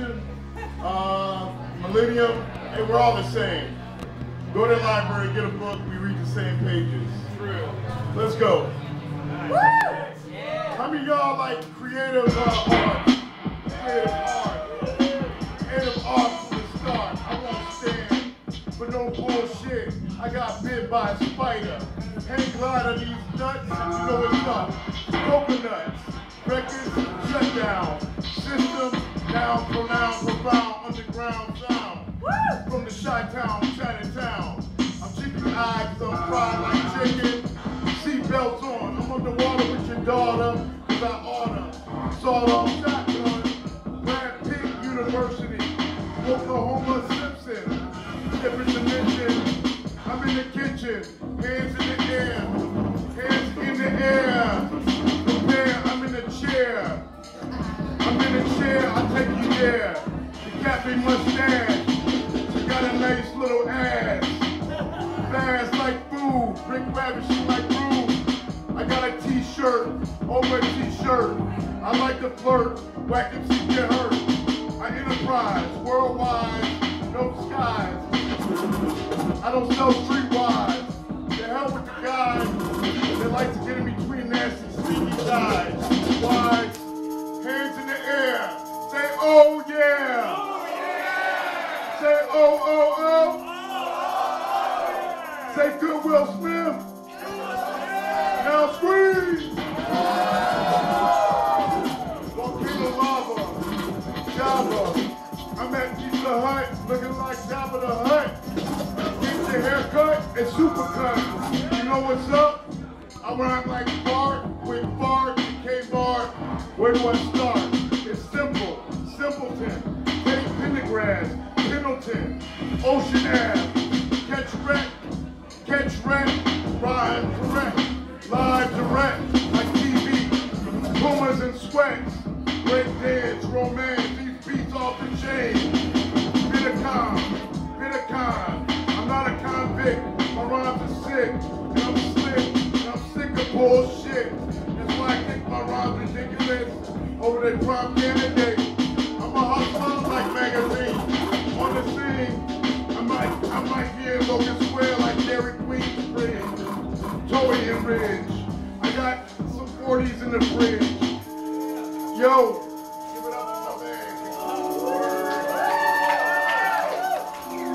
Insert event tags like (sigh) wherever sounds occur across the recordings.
Revolution, uh, Millennium, hey, we're all the same. Go to the library, get a book, we read the same pages. True. Let's go. How many y'all like creative uh, art? Creative art. Creative art from the start. I won't stand for no bullshit. I got bit by a spider. Hang glide on these nuts, you know what's up. Coconuts. Records shut down. Down, pronounced, profound, underground sound. From the Chi-Town, Chinatown. I'm chicken eyed, so I'm fried like chicken. Seatbelts on. I'm underwater with your daughter, cause I order. Sawed off shotgun. Brad Pitt University. Oklahoma Simpson. Different dimension. I'm in the kitchen. Hands in the air. Hands in the air. Prepare. I'm in the chair. In the chair. I'll take you there. The Cafe mustache. She got a nice little ass. Fast like food. Rick Ravishing like rude. I got a t-shirt over a t-shirt. I like to flirt. Whack if she get hurt. I enterprise. Worldwide. No skies. I don't sell streetwise. The hell with the guys They like to get in between nasty, sneaky guys. Why? Hands in the air. Say, oh yeah. Say, oh, oh, oh. Say, Goodwill Smith. Now squeeze. Volcano lava. Java. I'm at Pizza Hut looking like Jabba the Hutt. Get your haircut and supercut. You know what's up? I rhyme like Bart with Bart K Bart. Where do I start? It's simple, simpleton. Take Pendergrass, Pendleton, Ocean Ave. Catch wreck, catch wreck, rhyme correct, live direct like TV. Pumas and sweats, break dance, romance. These beats off the chain. Bit of con, bit of con. I'm not a convict. My rhymes are sick, and I'm slick, and I'm sick of bullshit. Over. I'm a hustler like magazine. On the scene, I might, I might be in Logan Square like Dairy Queen Bridge, Touhy and Ridge. I got some 40s in the fridge. Yo, give it up to my man.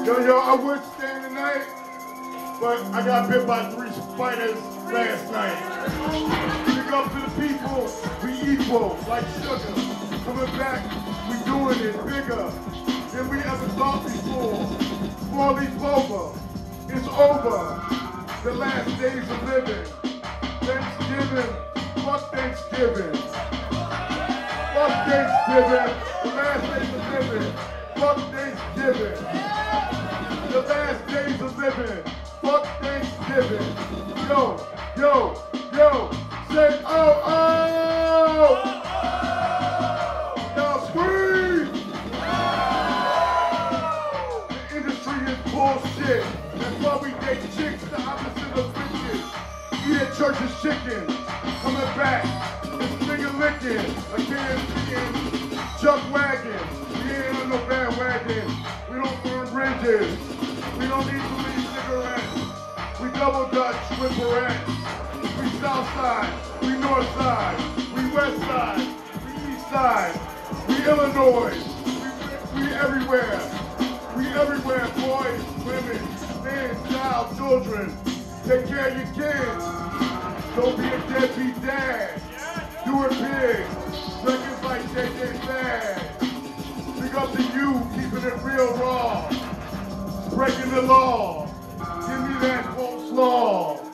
Yo, yo, I would stand tonight, but I got bit by three spiders last night. Big up to the people, we equal, like sugar. Coming back, we doing it bigger than we ever thought before. Four leaf over, it's over. The last days of living. Thanksgiving, fuck Thanksgiving. Fuck Thanksgiving. The last days of living. Fuck Thanksgiving. The last days of living. Fuck Thanksgiving. Yo, yo, yo. Say oh oh. Now scream. The industry is bullshit. That's why we date chicks the opposite of bitches. Eat at church's chicken. Coming back. It's finger licking. A can chicken. Chuck wagon. We ain't on no bandwagon. We don't burn bridges. We don't need to leave cigarettes. We double dutch with barrettes. We south side. We north side. We west side. We east side. We Illinois. We, we everywhere. We everywhere, boys, women, men, child, children. Take care of your kids. Don't be a deadbeat dad. Do it big. Records like JJ Bad. Big up to you, keeping it real raw. Breaking the law. Give me that false law.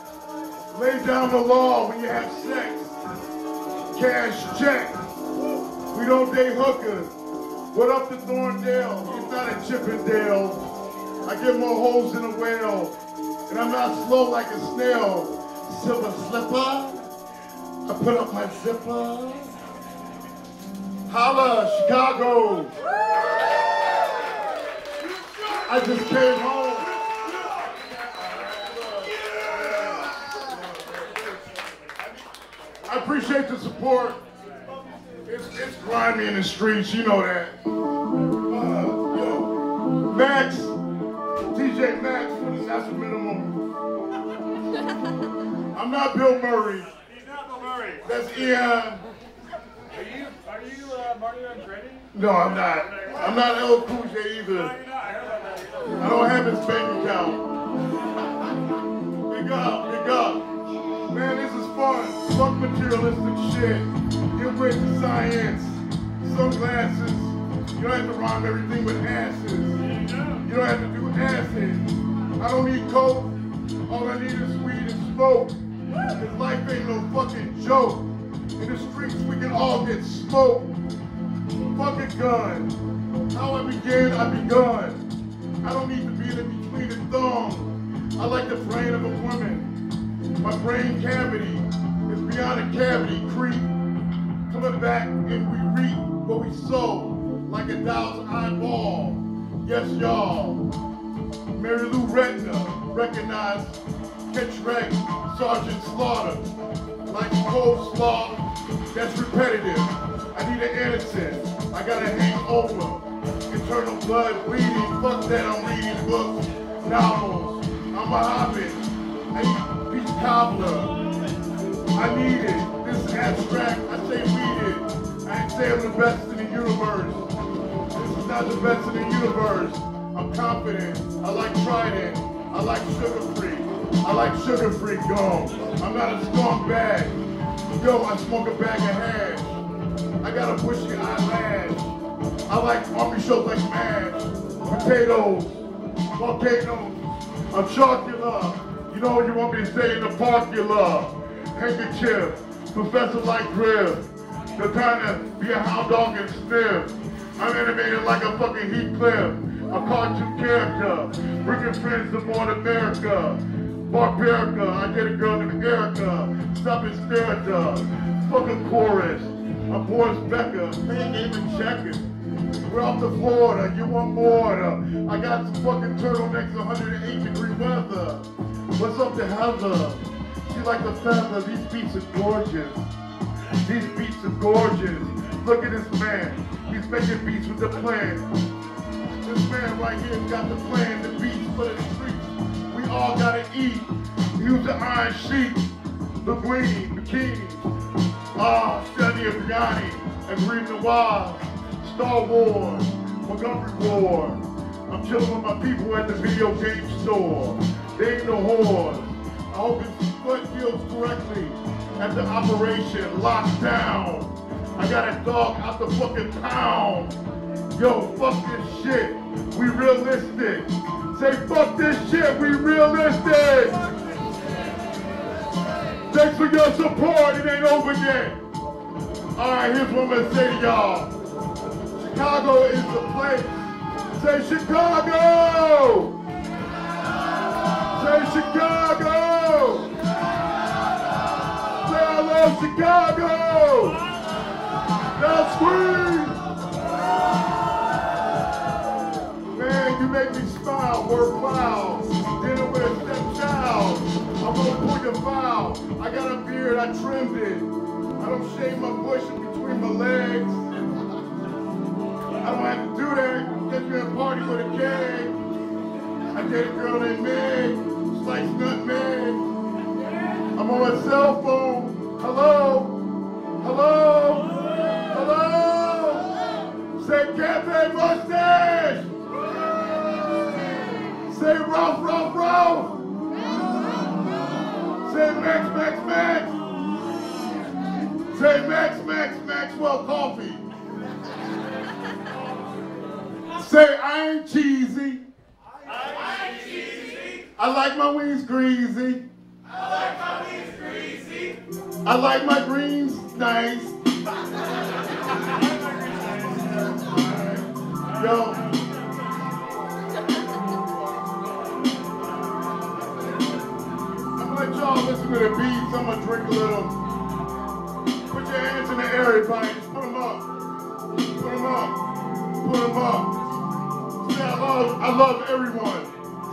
Lay down the law when you have sex. Cash check. We don't date hookers. What up to Thorndale? He's not a Chippendale. I get more holes in a whale. And I'm not slow like a snail. Silver slipper. I put up my zipper. Holla, Chicago. I just came home. the streets, you know that. Uh, yo, Max, DJ Max for the minimum. I'm not Bill Murray. He's not Bill Murray. That's Ian. Are you, are you uh, Mario Andretti? No, I'm not. I'm not El Cool either. No, you're not. I heard about that. I don't have his bank account. big up, big up. Man, this is fun. Fuck materialistic shit. Get with the science. Sunglasses. You don't have to rhyme everything with asses. You don't have to do acid. I don't need coke. All I need is weed and smoke. Cause life ain't no fucking joke. In the streets we can all get smoked. Fuck a gun. How I began, I begun. I don't need to be in between the thumb. I like the brain of a woman. My brain cavity is beyond a cavity creep. Coming back and we reap what we sow like a thousand eyeball. Yes, y'all. Mary Lou Retton, recognized catch wreck, Sergeant Slaughter. Like coleslaw, that's repetitive. I need an innocent. I got a hangover. Eternal blood bleeding. Fuck that, I'm reading books, novels. I'm a hobbit. I eat peach cobbler. I need it. This is abstract. I say read it. I ain't say I'm the best in the universe. This is not the best in the universe. I'm confident. I like Trident. I like sugar free. I like sugar free gum. I'm not a skunk bag. Yo, I smoke a bag of hash. I got a bushy eyelash. I like army shows like MASH. Potatoes. Volcanoes. A chocula. You know what you want me to say in the parkula. Handkerchief. Professor like crib. The time to be a hound dog and sniff. I'm animated like a fucking heat Heathcliff. A cartoon character. Bringing friends to North America. Barbarica. I get a girl named Erica. Stop her. Fucking chorus. I'm Boris Becker. Man, ain't even checking. We're off to Florida. You want more? I got some fucking turtlenecks, 108 degree weather. What's up to Heather? She like the feather. These beats are gorgeous. These beats are gorgeous. Look at this man. He's making beats with the plan. This man right here's got the plan, the beats for the streets. We all gotta eat. Use the iron sheet, the green, bikini. Ah, study of Yanni and Green the Noir, Star Wars, Montgomery War. I'm chilling with my people at the video game store. They no whores. I hope his foot feels correctly at the operation locked down. I got a dog out the fucking pound. Yo, fuck this shit. We realistic. Say fuck this shit. We realistic. Thanks for your support. It ain't over yet. All right, here's what I'm gonna say to y'all. Chicago is the place. Say Chicago. Say Chicago. Love Chicago. Now scream. Man, you make me smile, work proud. Dinner with a stepchild. I'm gonna pull your file. I got a beard, I trimmed it. I don't shave my bush in between my legs. I don't have to do that. Get me a party with a gang. I date a girl named Meg, slice nutmeg. I'm on my cell phone. Cafe mustache! Say Ralph, Ralph, Ralph! Say Max, Max, Max! Say Max, Max, Maxwell Coffee! Say I ain't cheesy. I ain't cheesy! I like my wings greasy! I like my wings greasy. I like my greens nice. Yo. I'm gonna let y'all listen to the beats. I'm gonna drink a little. Put your hands in the air, everybody. Just put them up. Put them up. Put them up. Say I love, I love everyone.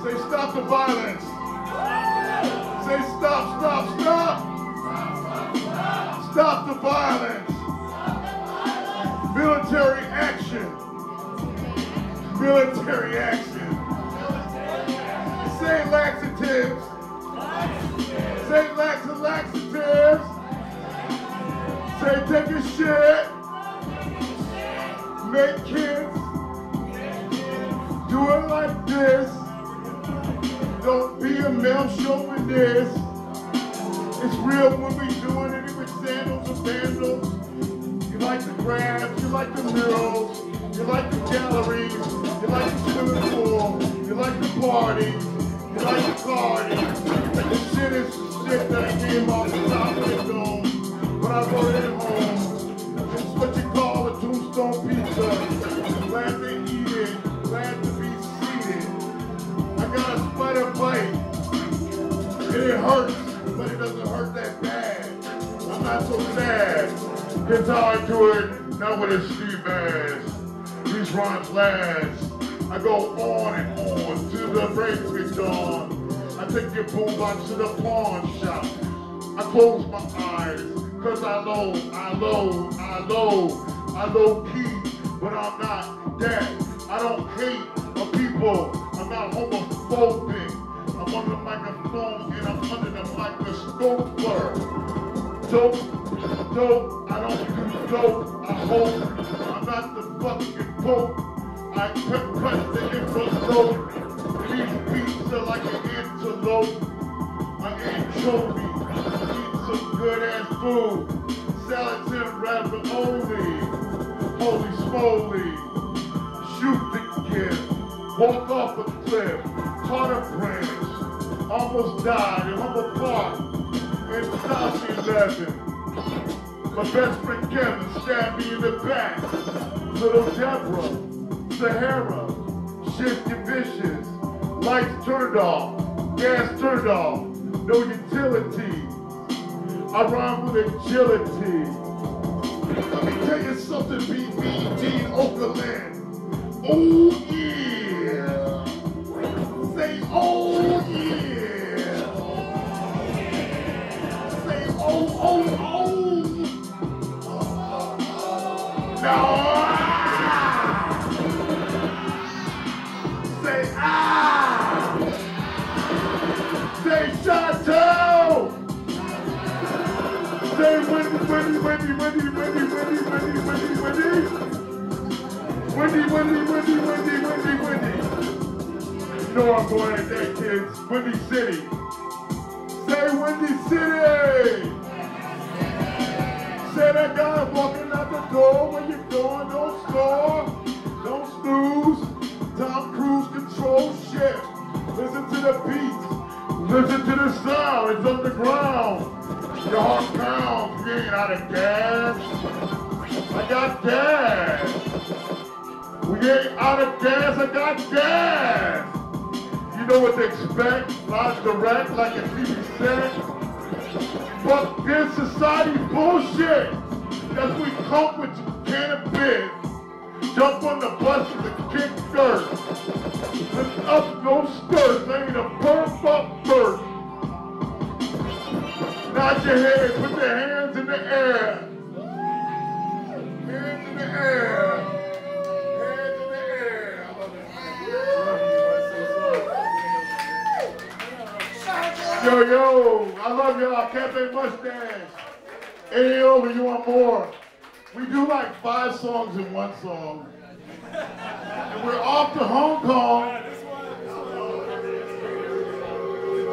Say stop the violence. Say stop, stop, stop. Stop the violence. Military action. Say laxatives. Say lax laxatives. Say take a shit. Make kids. Do it like this. Don't be a male chauvinist. It's real when we doing it with sandals and vandals. You like the grass, you like the murals, you like the galleries, you like the swimming pool, you like the party, you like the party. This shit is shit that came off the top of the dome, but I wrote it home. It's what you call a tombstone pizza. Glad to eat it, glad to be seated. I got a spider bite. And it hurts, but it doesn't hurt that bad. I'm not so sad. Here's how I do it, not with a ski mask. These rhymes last. I go on and on to the break of dawn. I take your boombox to the pawn shop. I close my eyes, cause I know, I know, I know, I low key, but I'm not that. I don't hate on people. I'm not homophobic. I'm on the microphone and I'm under the microscope. Dope, dope, I don't do dope. I hope I'm not the fucking pope. I cut, cut the envelope. These beats are like an antelope. An anchovy. Eat some good ass food. Salads and ravioli. Holy smoly. Shoot the kid. Walk off a cliff. Caught a branch. Almost died in Humboldt Park. In South 11. My best friend Kevin stabbed me in the back. Little Deborah. Sahara. Shift your vicious. Lights turned off. Gas turned off. No utility. I rhyme with agility. Let me tell you something, BB Dean Oakland. Oh yeah. Say oh yeah. Wendy, Wendy, Wendy, Wendy, Wendy, Wendy. You know I'm going today, kids. Wendy City. Say Wendy City. Say that guy walking out the door when you're going, don't score, don't snooze. Tom Cruise control shit. Listen to the beats. Listen to the sound. It's underground. Your heart pounds. We ain't out of gas. I got gas. Ain't out of gas. I got gas. You know what to expect. Live direct like a TV set. Fuck this society bullshit. That's we come with some cannabis. Jump on the bus with a kick skirt. Lift up no skirts. I ain't a perp up bird. Nod your head. Put your hands in the air. Hands in the air. Yo, yo, I love y'all. Cafe Mustache. Hey, over, you want more? We do like five songs in one song. And we're off to Hong Kong.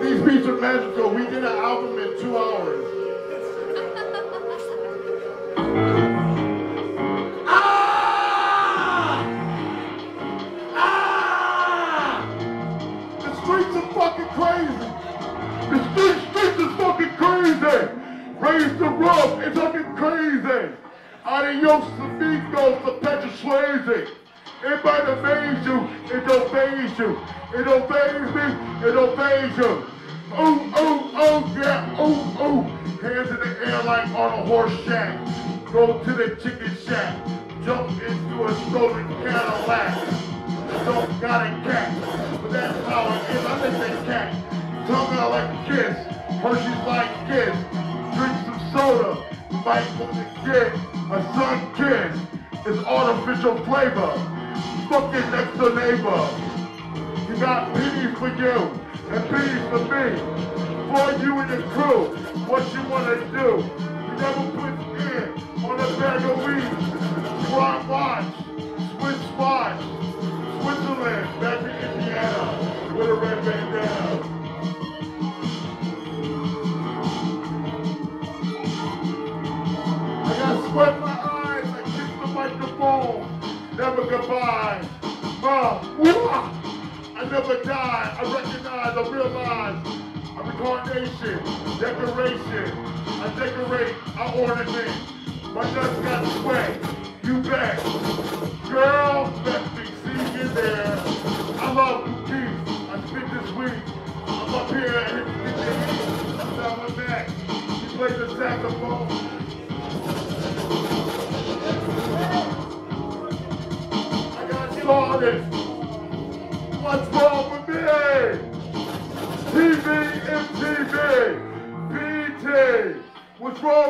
These beats are magical. We did an album in two hours. Ah! Ah! The streets are fucking crazy. Raise the roof, it's fucking crazy. Adios amigos to Patrick Swayze. It might amaze you, it don't phase you. It don't phase me, it don't phase you. Oh, oh, oh, yeah, oh, oh. Hands in the air like on a horse shack. Go to the chicken shack. Jump into a stolen Cadillac. Don't got a cat, but that's how it is. I think that cat. Tongue out like a kiss. Hershey's like kiss. Drink soda. Might to get a sun kiss. It's artificial flavor. Fucking next door neighbor. You got pity for you. and B's for me. For you and your crew, what you wanna do. You never put in on a bag of weed. Front watch, Mom, uh, wah! I never die, I recognize, I realize, I'm incarnation, decoration, I decorate, I ornament. My nuts got sweat, you bet. Girl, let me see you there. I love you, Keith. I spit this week. I'm up here and heat. I'm down my neck. He plays the saxophone.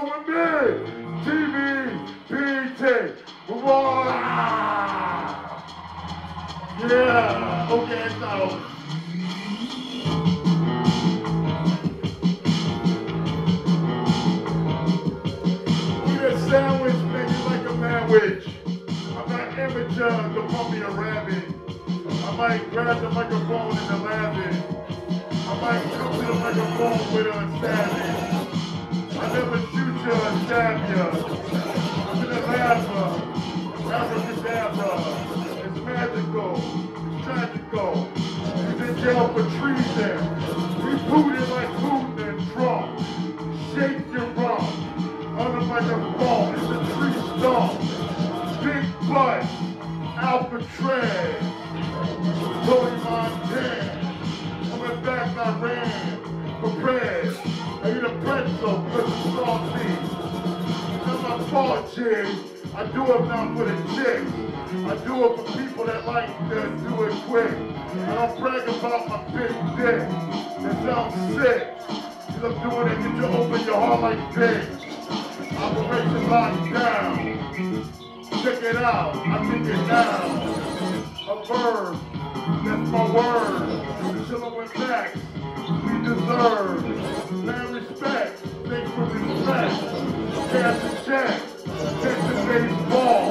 With me? BT. What's Yeah, okay, so. Eat a sandwich, it like a sandwich. I'm not amateur, don't call me a rabbit. I might grab the microphone in the lab. I might come to the microphone with a savage. I never you you. I'm in. It's magical. It's tragical. He's in jail for treason. We Putin like Putin and Trump. Shake your rump. On the microphone, it's a tree stump. Big butt. Alcatraz. Tony Montana. Coming back, I ran. Prepared. I eat a pretzel because it's salty. My fault, Jig. I do it not for the chicks. I do it for people that like to do it quick. And I don't brag about my big dick. That sounds sick. Cause I'm doing it, get you open your heart like this. Operation Lockdown. Check it out, I think it down. A verb, that's my word. Chillin' with Max, we deserve. Man, respect, thanks for respect. Cash a check, Texas baseball.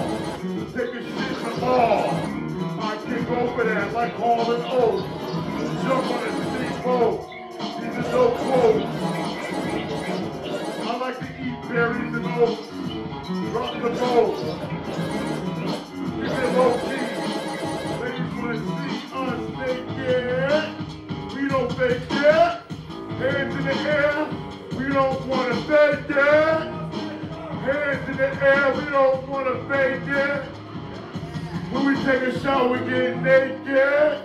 Take a shit the ball. I kick over that like Hall and Oates. Jump on a steamboat. These are no quotes. I like to eat berries and oats. Rock the boat. Keep it low key. Ladies wanna see us naked. We don't fake it. Hands in the air. We don't wanna fake it. In the air. We don't wanna fake it. When we take a shower, we get naked.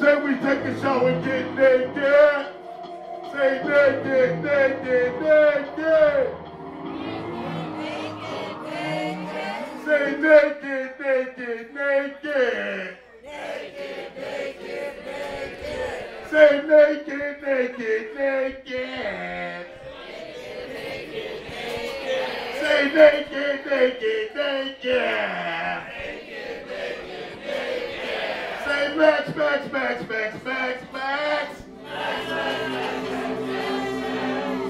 Say we take a shower and get naked. Say naked, naked, naked. Say naked, naked, naked. Naked, naked, naked. Say naked, naked, naked. Say naked naked naked. Naked, naked, naked. Say max, max, max, max, max, max.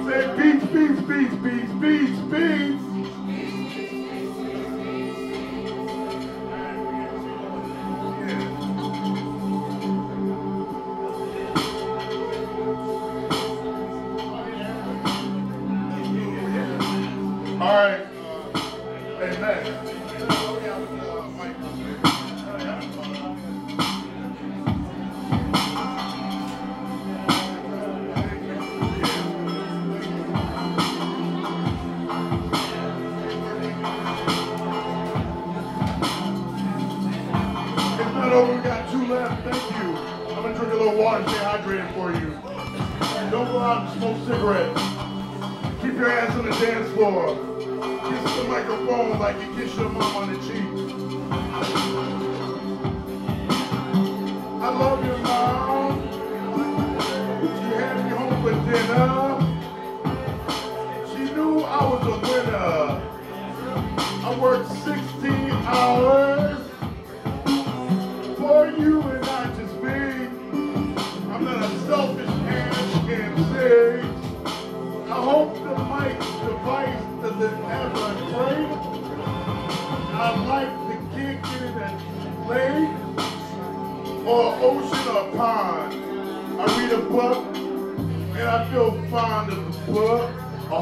Say beats, beats, beats, beats, beats, beats.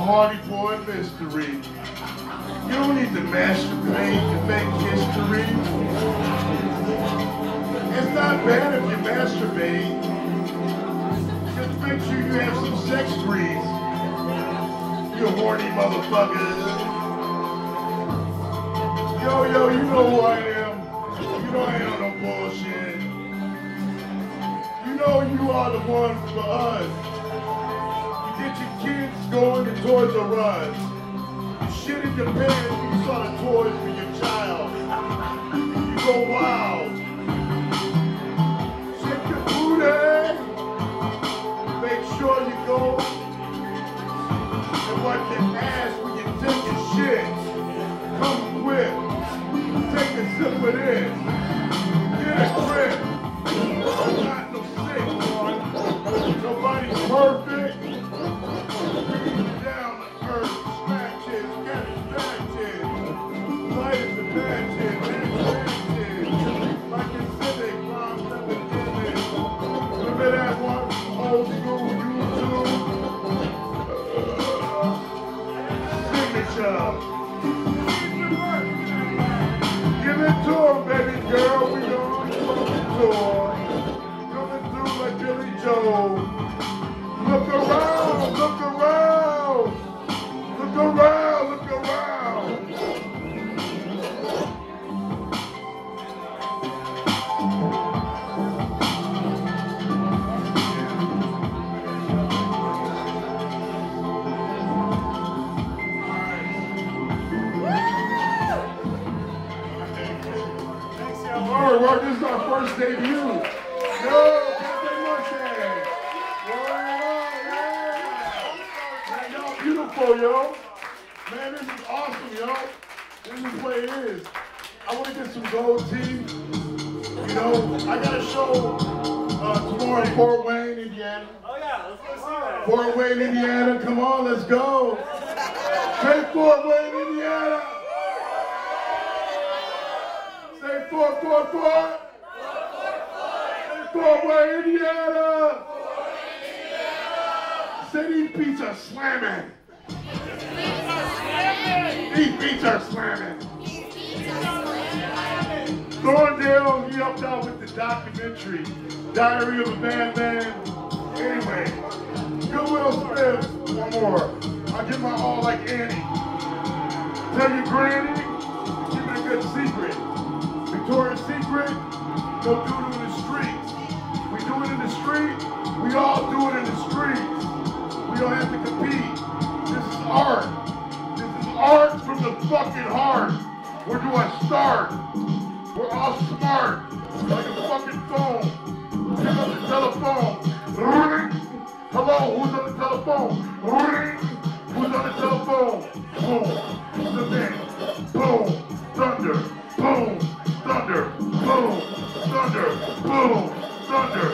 A hardy boy mystery. You don't need to masturbate to make history. It's not bad if you masturbate. Just make sure you have some sex breeze. You horny motherfuckers. Yo, yo, you know who I am. You know I ain't on no bullshit. You know you are the one for us. Toys R Us. Shit in your pants when you saw the toys for your child. You go wild. Shake your booty. Make sure you go and wipe your ass when you take your shit. Come quick. Take a sip of this. Say these beats are slamming. These beats are slamming. Thorndale, he helped out with the documentary, Diary of a Madman. Anyway, Goodwill Smith, one more. I give my all like Annie. Tell your granny, give me a good secret. Victoria's Secret, go do it in the streets. We do it in the street, we all do it in the streets. We don't have to compete. This is art. This is art from the fucking heart. Where do I start? We're all smart, like a fucking phone. Pick up the telephone. Ring. Hello, who's on the telephone? Ring. Who's on the telephone? Boom. Cement. Boom. Thunder. Boom. Thunder. Boom. Thunder. Boom. Thunder.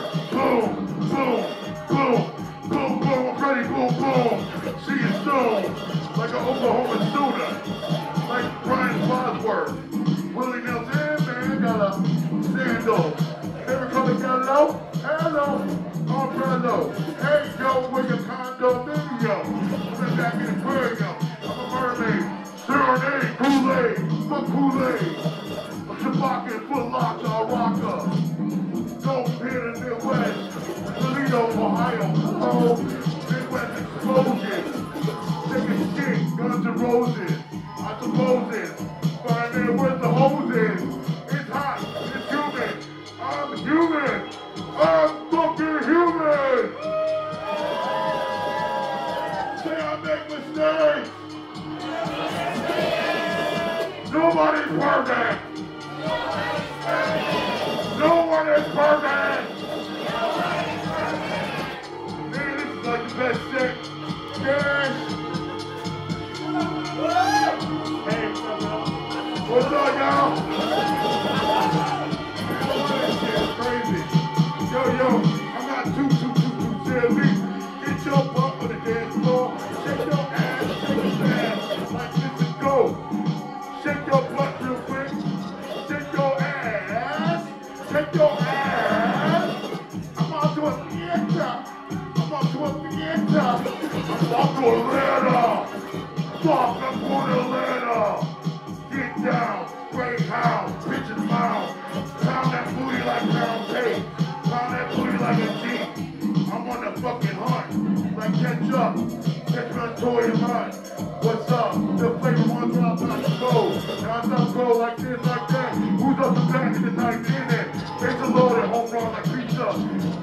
Like this, like that. Who's up the back of the night in it? Face a loaded home run like pizza.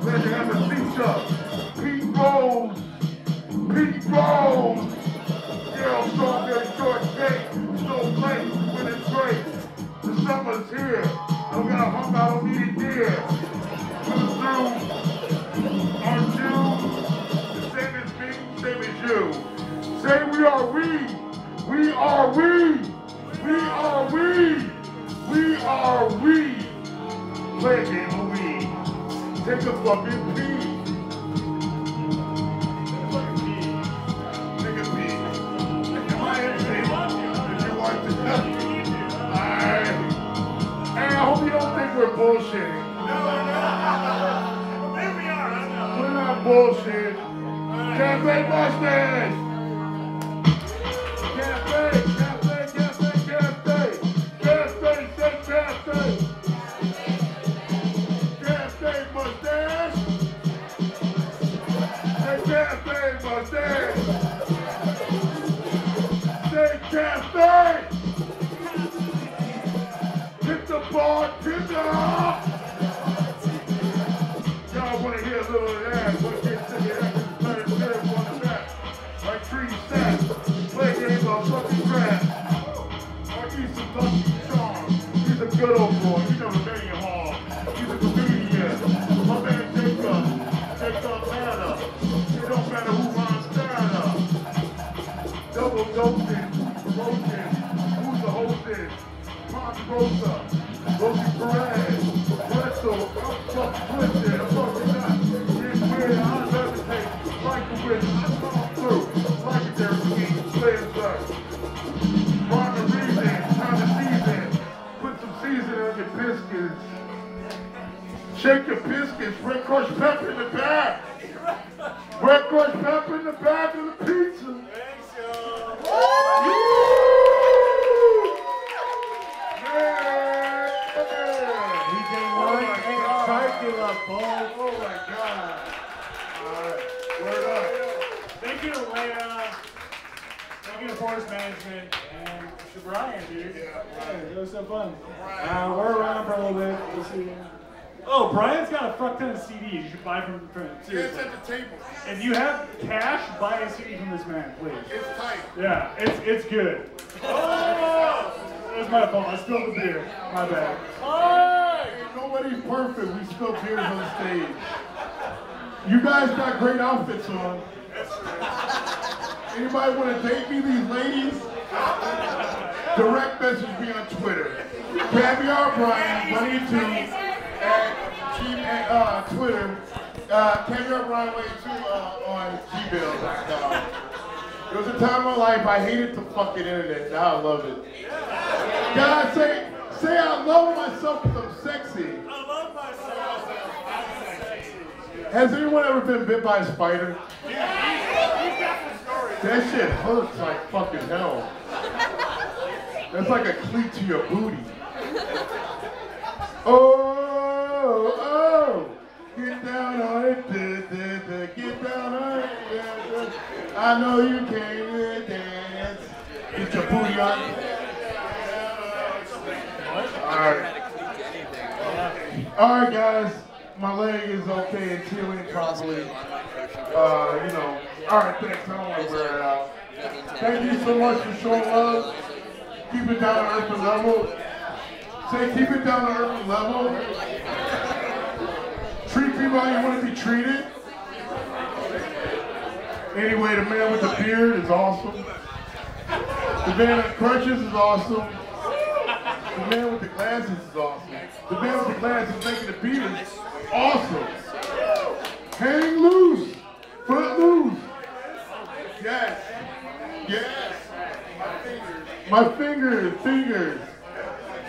Glad you have a feature. Pete Rose. Pete Rose. Yeah, I'm so very short. So late when it's great. The summer's here. I'm gonna hump out on me deer. Coming through. Aren't you? The same as me, same as you. Say we are we. We are. We Take a fucking pee. Take a pee. Take a lion pee. If you want to. Alright. Hey, I hope you don't think we're bullshitting. no (laughs) There we are. I know. We're not bullshit. Cafe mustache. Put some seasoning on your biscuits. Shake your biscuits. Red crushed pepper in the bag. Red crushed pepper was so fun. Uh, we're around for a little bit. We'll see. Oh, Brian's got a fuck ton of CDs. You should buy from, from It's at the table. If you have cash, buy a CD from this man, please. It's tight. Yeah, it's it's good. Oh, it was my fault. I spilled the beer. My bad. Ain't nobody's perfect. We spill beers on stage. You guys got great outfits on. Anybody want to date me, these ladies? Direct message me on Twitter. Brian, money two, at G- at, uh, Twitter. Uh, Brian, way two uh, on gmail.com. There was a time in my life I hated the fucking internet. Now I love it. God, say, say I love myself because I'm sexy. I love myself. Has anyone ever been bit by a spider? He's got some stories. That shit hurts like fucking hell. That's like a cleat to your booty. Oh, oh, get down on it, duh, duh, duh, get down on it. duh, duh. I know you can dance. Get your booty on. All right. All right, guys. My leg is okay. It's healing properly. Uh, you know. All right, thanks. I don't want to wear it out. Thank you so much for showing love. Keep it down to earth and level. Say, keep it down to earth and level. Treat people how you want to be treated. Anyway, the man with the beard is awesome. The man with crutches is awesome. The man with the glasses is awesome. The man with the glasses making the beat is awesome. Hang loose. Foot loose. Yes. Yes. My fingers, fingers.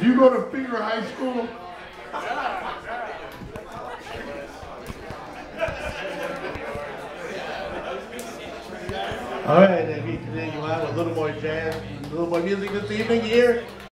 Do you go to Finger High School? All right, and we continue on with a little more jazz, a little more music this evening here